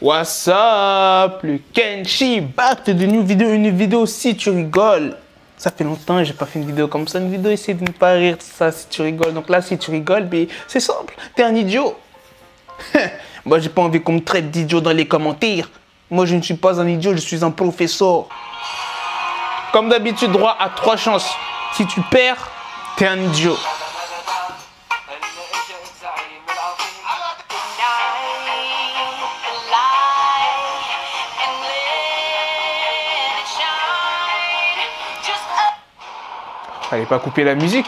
What's up, le Kenshi back de une vidéo, une vidéo si tu rigoles. Ça fait longtemps que j'ai pas fait une vidéo comme ça, une vidéo essayer de ne pas rire ça si tu rigoles. Donc là, si tu rigoles, ben, c'est simple, t'es un idiot. Moi, j'ai pas envie qu'on me traite d'idiot dans les commentaires. Moi, je ne suis pas un idiot, je suis un professeur. Comme d'habitude, droit à trois chances. Si tu perds, t'es un idiot. Fallait pas couper la musique.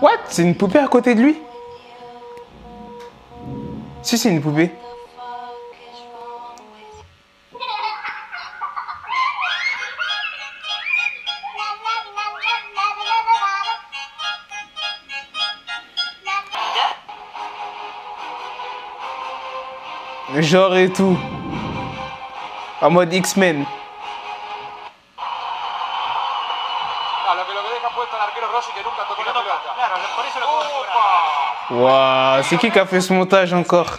What? C'est une poupée à côté de lui? Si, c'est une poupée. Genre et tout. En mode X-Men. Waouh, c'est qui qui a fait ce montage encore?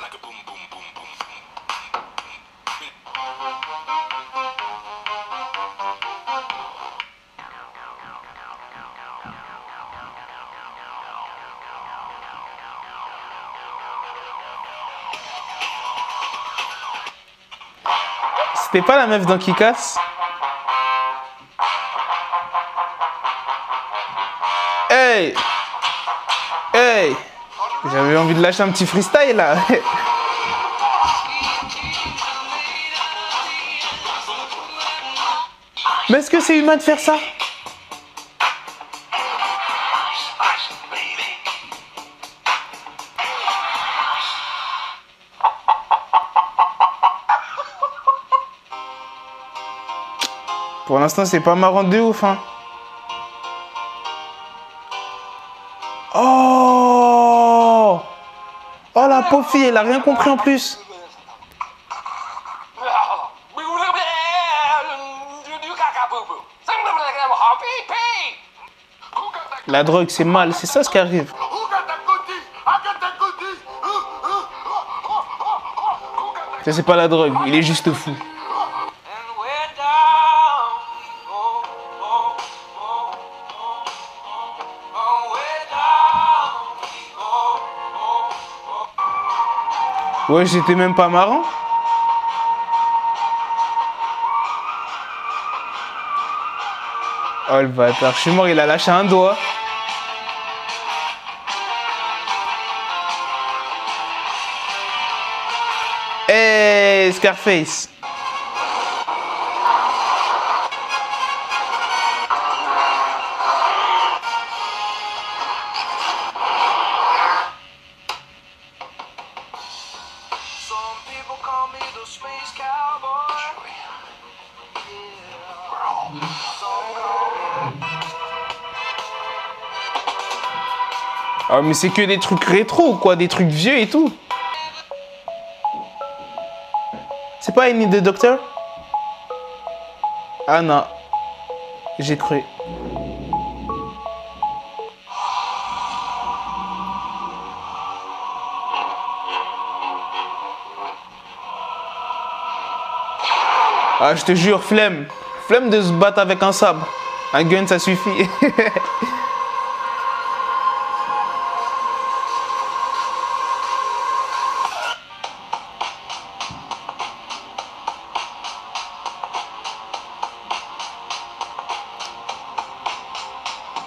C'était pas la meuf dans casse Hey Hey J'avais envie de lâcher un petit freestyle là. Mais est-ce que c'est humain de faire ça? Pour l'instant, c'est pas marrant de ouf, hein. Oh Oh la pauvre fille, elle a rien compris en plus. La drogue, c'est mal, c'est ça ce qui arrive. Ça, c'est pas la drogue, il est juste fou. Ouais, j'étais même pas marrant. Oh le bâtard, je suis mort, il a lâché un doigt. Hey, Scarface. Ah mais c'est que des trucs rétro quoi, des trucs vieux et tout. C'est pas une de docteur? Ah non. J'ai cru. Ah, je te jure, flemme. Flemme de se battre avec un sabre. Un gun, ça suffit.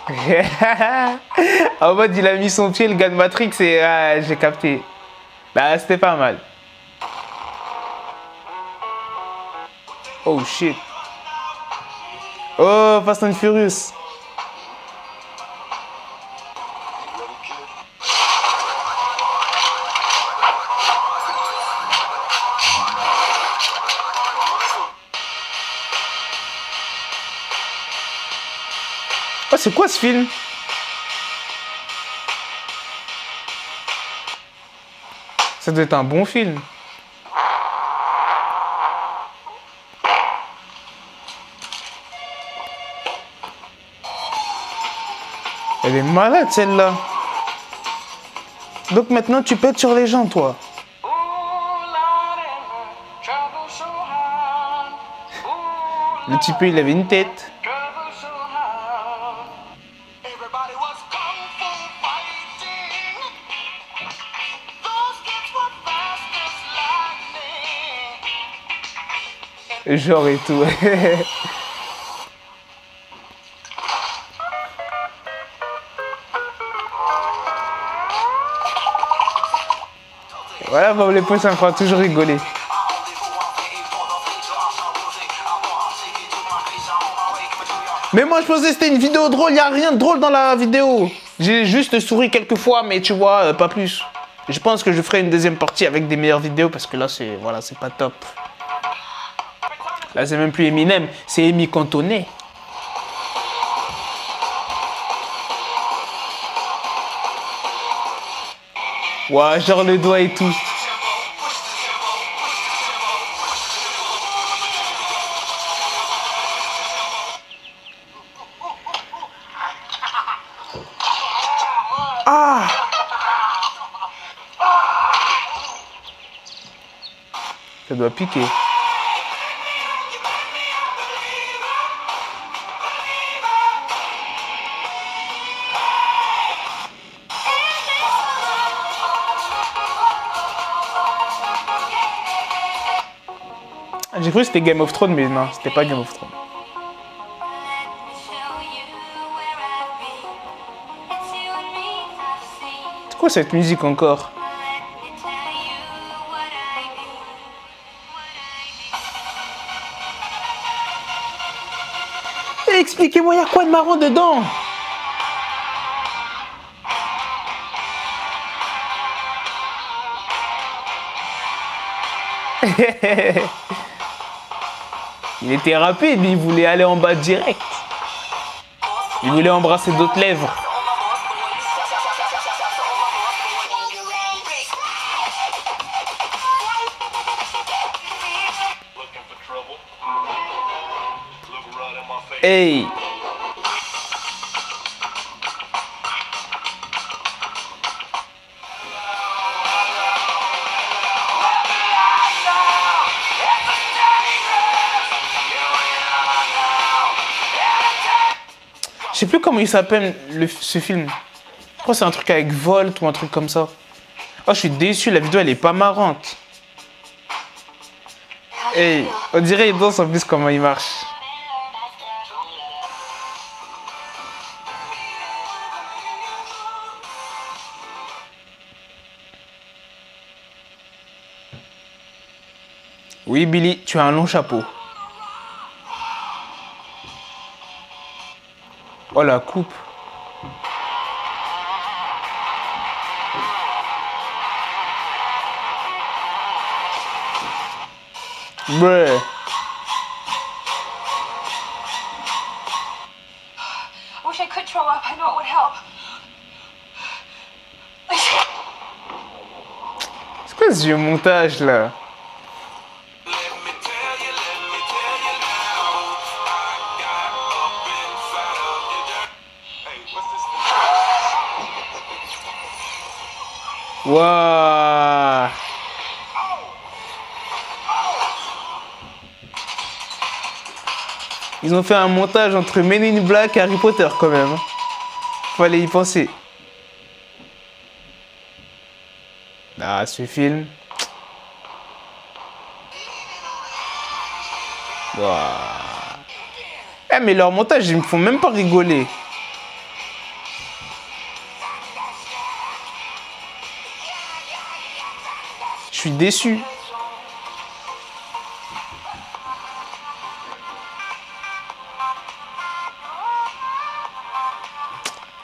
en mode, il a mis son pied, le gars de Matrix, et ah, j'ai capté. Bah, c'était pas mal. Oh shit. Oh, Fast and Furious. C'est quoi ce film Ça doit être un bon film. Elle est malade celle-là. Donc maintenant tu pètes sur les gens toi. Le type il avait une tête. Genre et tout. voilà, les points, ça me fera toujours rigoler. Mais moi, je pensais c'était une vidéo drôle. Il a rien de drôle dans la vidéo. J'ai juste souri quelques fois, mais tu vois, euh, pas plus. Je pense que je ferai une deuxième partie avec des meilleures vidéos parce que là, c'est voilà, c'est pas top. Là, c'est même plus Eminem, c'est Amy Cantonné. Ouah, genre le doigt et tout. Ah Ça doit piquer. J'ai cru que c'était Game of Thrones, mais non, c'était pas Game of Thrones. C'est quoi cette musique encore? Expliquez-moi, il y a quoi de marrant dedans? Il était rapide, il voulait aller en bas direct. Il voulait embrasser d'autres lèvres. Hey Je sais plus comment il s'appelle ce film. Je crois que c'est un truc avec Volt ou un truc comme ça. Oh, je suis déçu, la vidéo elle est pas marrante. Hey, on dirait il danse en plus comment il marche. Oui, Billy, tu as un long chapeau. Oh la coupe. Bruh. Wish I could throw up. I know it would help. C'est quoi ce vieux montage là Waouh Ils ont fait un montage entre Men in Black et Harry Potter quand même. Fallait y penser. Ah, ce film. Waouh. Eh, mais leur montage, ils me font même pas rigoler. Suis déçu.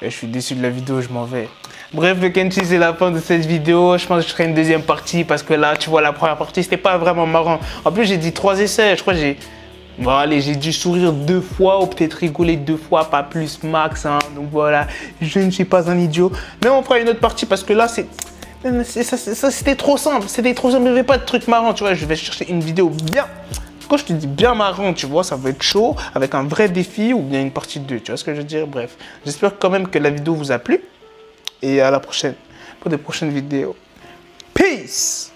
Et je suis déçu de la vidéo, je m'en vais. Bref, le Kenshi, c'est la fin de cette vidéo. Je pense que je ferai une deuxième partie parce que là, tu vois, la première partie, c'était pas vraiment marrant. En plus, j'ai dit trois essais. Je crois que j'ai. Bon, allez, j'ai dû sourire deux fois ou peut-être rigoler deux fois, pas plus max. Hein. Donc voilà, je ne suis pas un idiot. Mais on fera une autre partie parce que là, c'est. Ça, c'était trop simple, c'était trop simple, il n'y avait pas de truc marrant, tu vois. Je vais chercher une vidéo bien. Quand je te dis bien marrant, tu vois, ça va être chaud avec un vrai défi ou bien une partie 2. Tu vois ce que je veux dire? Bref, j'espère quand même que la vidéo vous a plu. Et à la prochaine pour des prochaines vidéos. Peace!